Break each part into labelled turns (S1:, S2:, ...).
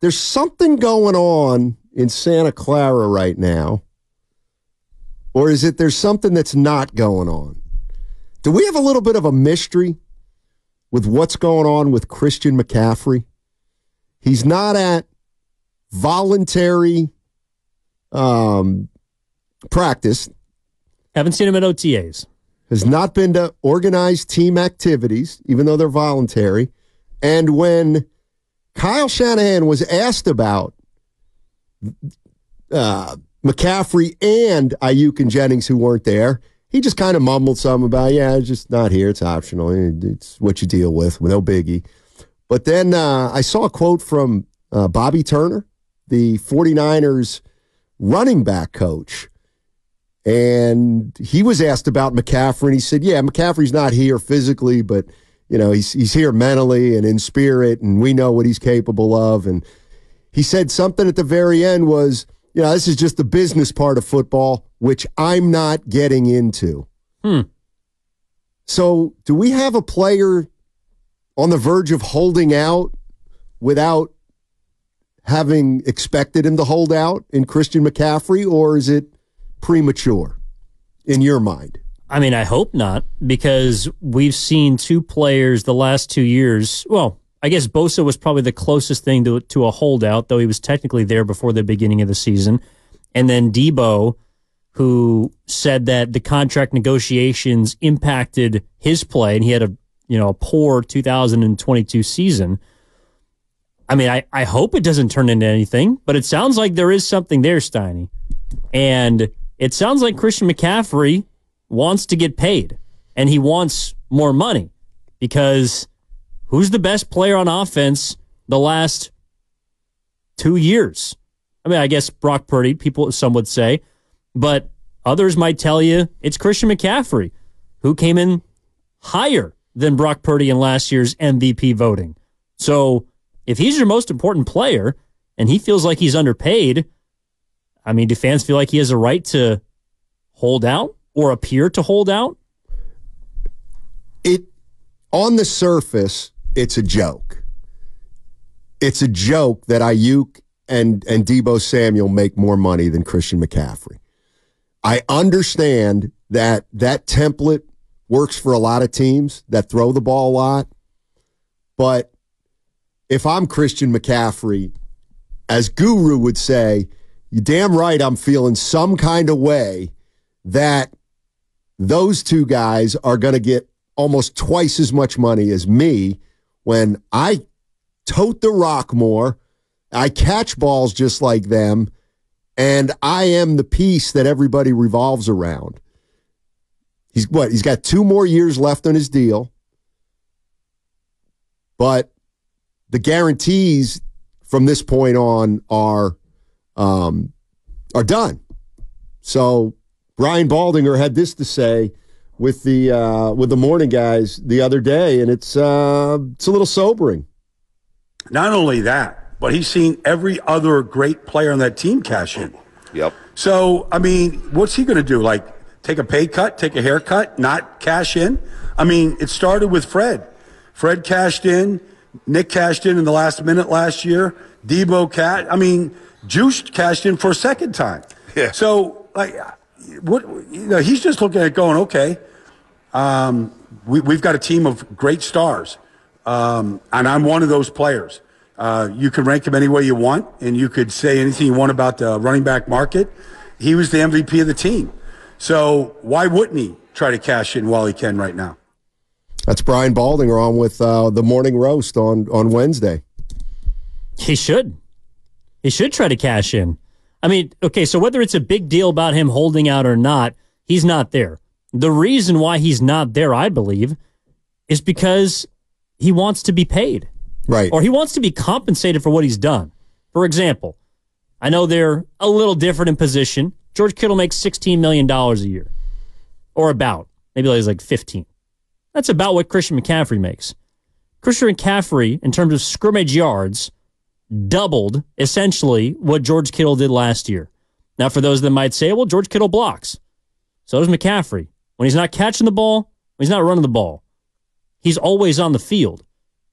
S1: there's something going on in Santa Clara right now? Or is it there's something that's not going on? Do we have a little bit of a mystery with what's going on with Christian McCaffrey? He's not at voluntary um, practice.
S2: Haven't seen him at OTAs.
S1: Has not been to organized team activities, even though they're voluntary. And when Kyle Shanahan was asked about uh, McCaffrey and Aiyuk and Jennings, who weren't there, he just kind of mumbled something about, yeah, it's just not here. It's optional. It's what you deal with, no biggie. But then uh, I saw a quote from uh, Bobby Turner, the 49ers running back coach. And he was asked about McCaffrey, and he said, yeah, McCaffrey's not here physically, but – you know, he's he's here mentally and in spirit, and we know what he's capable of. And he said something at the very end was, you know, this is just the business part of football, which I'm not getting into.
S2: Hmm.
S1: So, do we have a player on the verge of holding out without having expected him to hold out in Christian McCaffrey, or is it premature in your mind?
S2: I mean, I hope not, because we've seen two players the last two years. Well, I guess Bosa was probably the closest thing to, to a holdout, though he was technically there before the beginning of the season. And then Deebo, who said that the contract negotiations impacted his play, and he had a you know a poor 2022 season. I mean, I, I hope it doesn't turn into anything, but it sounds like there is something there, Steiny. And it sounds like Christian McCaffrey wants to get paid and he wants more money because who's the best player on offense the last two years? I mean, I guess Brock Purdy, people, some would say, but others might tell you it's Christian McCaffrey who came in higher than Brock Purdy in last year's MVP voting. So if he's your most important player and he feels like he's underpaid, I mean, do fans feel like he has a right to hold out? Or appear to hold out?
S1: It on the surface, it's a joke. It's a joke that Aiyuk and and Deebo Samuel make more money than Christian McCaffrey. I understand that that template works for a lot of teams that throw the ball a lot, but if I'm Christian McCaffrey, as Guru would say, you damn right I'm feeling some kind of way that those two guys are going to get almost twice as much money as me when I tote the rock more. I catch balls just like them, and I am the piece that everybody revolves around. He's what? He's got two more years left on his deal, but the guarantees from this point on are um, are done. So Brian Baldinger had this to say with the uh, with the morning guys the other day, and it's uh, it's a little sobering.
S3: Not only that, but he's seen every other great player on that team cash in.
S4: Yep.
S3: So I mean, what's he going to do? Like take a pay cut, take a haircut, not cash in? I mean, it started with Fred. Fred cashed in. Nick cashed in in the last minute last year. Deebo cat. I mean, Juice cashed in for a second time.
S4: Yeah.
S3: So like what you know, he's just looking at going, okay, um, we, have got a team of great stars, um, and I'm one of those players. Uh, you can rank him any way you want, and you could say anything you want about the running back market. He was the MVP of the team, so why wouldn't he try to cash in while he can right now?
S1: That's Brian Baldinger on with uh, the morning roast on on Wednesday.
S2: He should. He should try to cash in. I mean, okay, so whether it's a big deal about him holding out or not, he's not there. The reason why he's not there, I believe, is because he wants to be paid.
S1: Right.
S2: Or he wants to be compensated for what he's done. For example, I know they're a little different in position. George Kittle makes $16 million a year, or about. Maybe he's like 15. That's about what Christian McCaffrey makes. Christian McCaffrey, in terms of scrimmage yards, doubled essentially what George Kittle did last year. Now, for those that might say, well, George Kittle blocks. So does McCaffrey. When he's not catching the ball, when he's not running the ball, he's always on the field.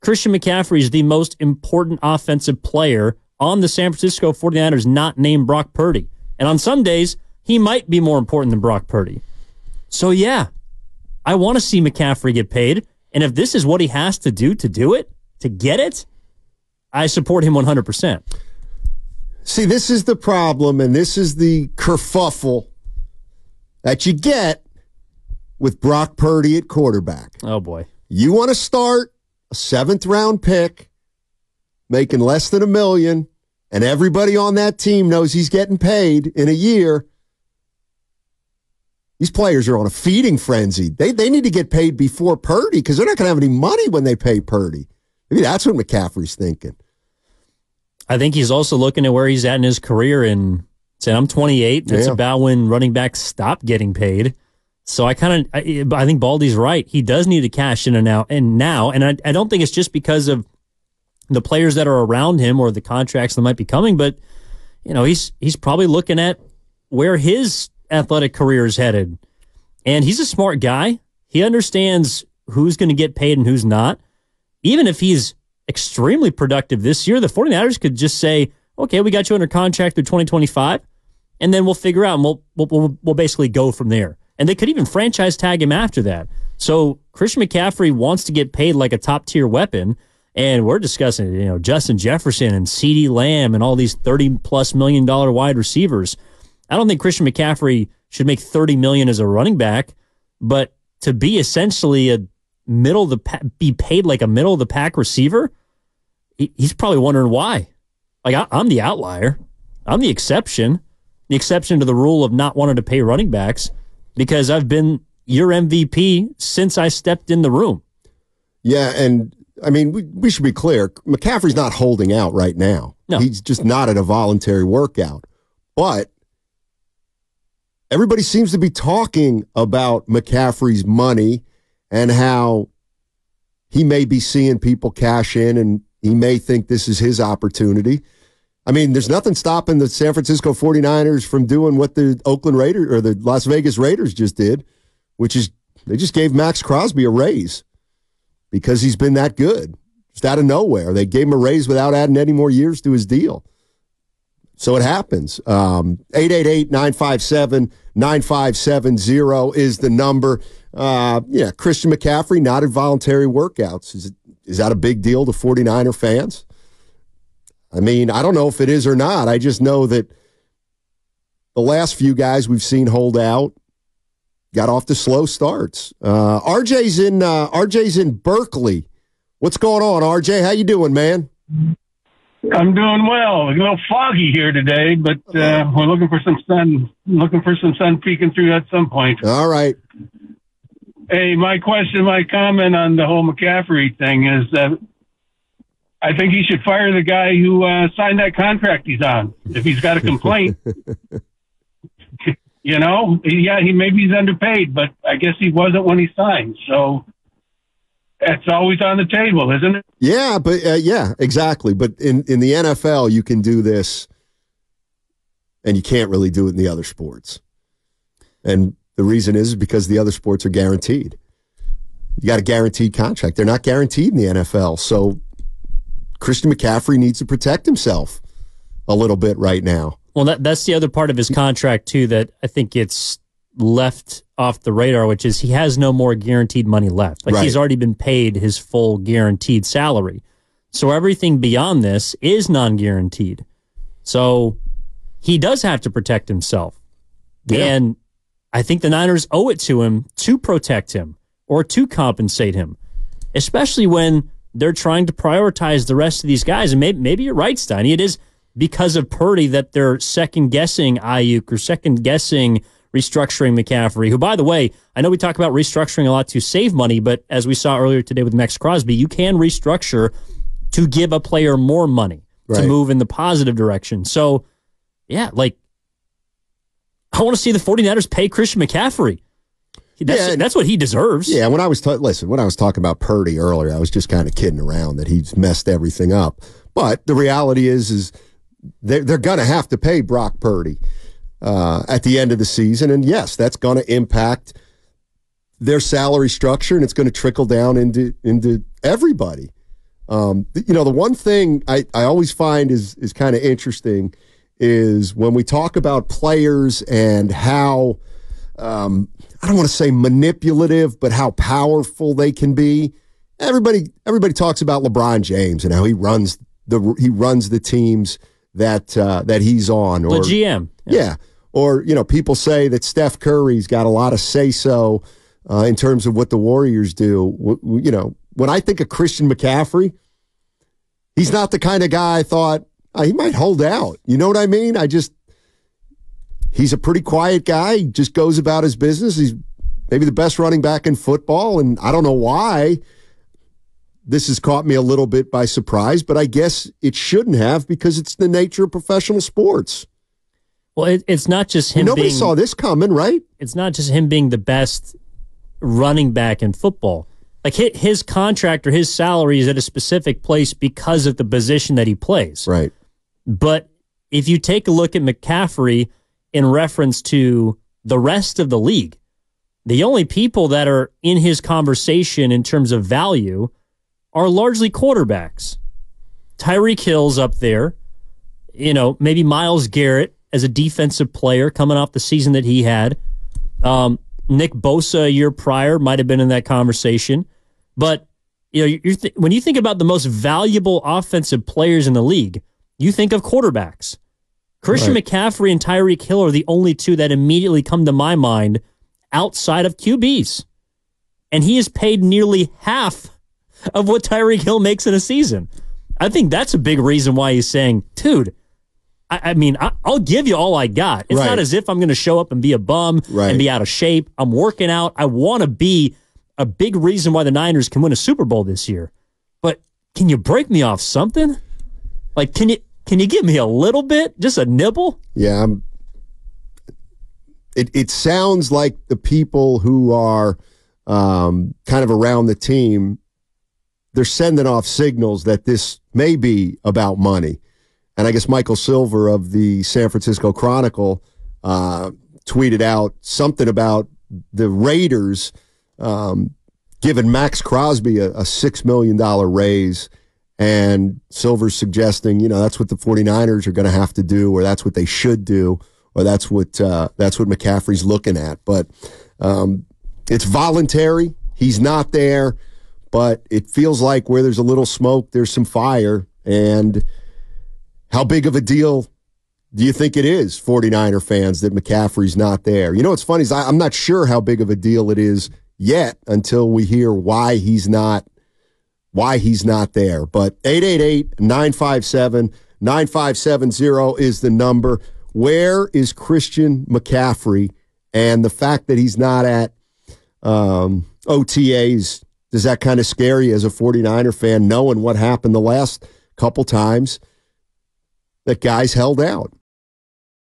S2: Christian McCaffrey is the most important offensive player on the San Francisco 49ers not named Brock Purdy. And on some days, he might be more important than Brock Purdy. So, yeah, I want to see McCaffrey get paid. And if this is what he has to do to do it, to get it, I support him 100%.
S1: See, this is the problem, and this is the kerfuffle that you get with Brock Purdy at quarterback.
S2: Oh, boy.
S1: You want to start a seventh round pick making less than a million, and everybody on that team knows he's getting paid in a year. These players are on a feeding frenzy. They, they need to get paid before Purdy because they're not going to have any money when they pay Purdy. Maybe that's what McCaffrey's thinking.
S2: I think he's also looking at where he's at in his career and saying, I'm 28. That's
S1: Yeah.
S2: about when running backs stop getting paid. So I kind of, I, I think Baldy's right. He does need to cash in and now and now. And I, I don't think it's just because of the players that are around him or the contracts that might be coming, but you know, he's, he's probably looking at where his athletic career is headed. And he's a smart guy. He understands who's going to get paid and who's not. Even if he's extremely productive this year, the 49ers could just say, okay, we got you under contract through 2025, and then we'll figure out and we'll, we'll, we'll, basically go from there. And they could even franchise tag him after that. So Christian McCaffrey wants to get paid like a top tier weapon. And we're discussing, you know, Justin Jefferson and CeeDee Lamb and all these 30 plus million dollar wide receivers. I don't think Christian McCaffrey should make 30 million as a running back, but to be essentially a middle of the pa- be paid like a middle of the pack receiver, he, he's probably wondering why. Like I, I'm the outlier. I'm the exception. The exception to the rule of not wanting to pay running backs because I've been your MVP since I stepped in the room.
S1: Yeah, and I mean, we, we should be clear. McCaffrey's not holding out right now.
S2: No.
S1: He's just not at a voluntary workout. But everybody seems to be talking about McCaffrey's money and how he may be seeing people cash in and he may think this is his opportunity. I mean, there's nothing stopping the San Francisco 49ers from doing what the Oakland Raiders or the Las Vegas Raiders just did, which is they just gave Maxx Crosby a raise because he's been that good. Just out of nowhere. They gave him a raise without adding any more years to his deal. So it happens. Um, 888-957-9570 is the number. Uh, yeah, Christian McCaffrey, not in voluntary workouts. Is, it, is that a big deal to 49er fans? I mean, I don't know if it is or not. I just know that the last few guys we've seen hold out got off to slow starts. Uh, RJ's in uh, RJ's in Berkeley. What's going on, RJ? How you doing, man?
S4: I'm doing well. A little foggy here today, but uh, we're looking for some sun. Looking for some sun peeking through at some point.
S1: All right.
S4: Hey, my question, my comment on the whole McCaffrey thing is that I think he should fire the guy who uh, signed that contract he's on. If he's got a complaint, you know, yeah, he maybe he's underpaid, but I guess he wasn't when he signed. So that's always on the table, isn't it?
S1: Yeah, but uh, yeah, exactly. But in in the NFL, you can do this, and you can't really do it in the other sports. And the reason is because the other sports are guaranteed. You got a guaranteed contract. They're not guaranteed in the NFL. So Christian McCaffrey needs to protect himself a little bit right now.
S2: Well, that, that's the other part of his contract too that I think gets left off the radar, which is he has no more guaranteed money left. Like
S1: Right.
S2: he's already been paid his full guaranteed salary. So everything beyond this is non-guaranteed. So he does have to protect himself.
S1: Yeah.
S2: And I think the Niners owe it to him to protect him or to compensate him, especially when they're trying to prioritize the rest of these guys. And maybe, maybe you're right, Steiny. It is because of Purdy that they're second guessing Aiyuk or second guessing restructuring McCaffrey, who, by the way, I know we talk about restructuring a lot to save money, but as we saw earlier today with Maxx Crosby, you can restructure to give a player more money
S1: Right.
S2: to move in the positive direction. So, yeah, like, I want to see the 49ers pay Christian McCaffrey. That's,
S1: Yeah,
S2: that's what he deserves.
S1: Yeah, when I was ta- listen, when I was talking about Purdy earlier, I was just kind of kidding around that he's messed everything up. But the reality is, is they're they're going to have to pay Brock Purdy uh, at the end of the season, and yes, that's going to impact their salary structure, and it's going to trickle down into into everybody. Um, you know, the one thing I, I always find is is kind of interesting is when we talk about players and how um, I don't want to say manipulative, but how powerful they can be. Everybody everybody talks about LeBron James and how he runs the he runs the teams that uh, that he's on
S2: or the GM.
S1: Yeah. yeah. Or you know, people say that Steph Curry's got a lot of say so uh, in terms of what the Warriors do. W- you know, when I think of Christian McCaffrey, he's not the kind of guy I thought Uh, he might hold out. You know what I mean? I just, he's a pretty quiet guy. He just goes about his business. He's maybe the best running back in football. And I don't know why this has caught me a little bit by surprise, but I guess it shouldn't have because it's the nature of professional sports.
S2: Well, it, it's not just him.
S1: Nobody
S2: being,
S1: saw this coming, right?
S2: It's not just him being the best running back in football. Like his contract or his salary is at a specific place because of the position that he plays.
S1: Right.
S2: But if you take a look at McCaffrey in reference to the rest of the league, the only people that are in his conversation in terms of value are largely quarterbacks. Tyreek Hill's up there. You know, maybe Myles Garrett as a defensive player coming off the season that he had. Um, Nick Bosa a year prior might have been in that conversation. But you know, th- when you think about the most valuable offensive players in the league, you think of quarterbacks. Christian right. McCaffrey and Tyreek Hill are the only two that immediately come to my mind outside of QBs. And he is paid nearly half of what Tyreek Hill makes in a season. I think that's a big reason why he's saying, dude, I, I mean, I, will give you all I got. It's right. not as if I'm going to show up and be a bum right. and be out of shape. I'm working out. I want to be a big reason why the Niners can win a Super Bowl this year. But can you break me off something? Like, can you can you give me a little bit, just a nibble?
S1: Yeah, I'm, it it sounds like the people who are um, kind of around the team, they're sending off signals that this may be about money. And I guess Michael Silver of the San Francisco Chronicle uh, tweeted out something about the Raiders um, giving Maxx Crosby a, a $6 million raise. And Silver's suggesting, you know, that's what the 49ers are going to have to do, or that's what they should do, or that's what uh, that's what McCaffrey's looking at. But um, it's voluntary. He's not there, but it feels like where there's a little smoke, there's some fire. And how big of a deal do you think it is, 49er fans, that McCaffrey's not there? You know, what's funny is I, I'm not sure how big of a deal it is yet until we hear why he's not why he's not there. But 888-957-9570 is the number. Where is Christian McCaffrey? And the fact that he's not at um, OTAs, does that kind of scare you as a 49er fan, knowing what happened the last couple times that guys held out?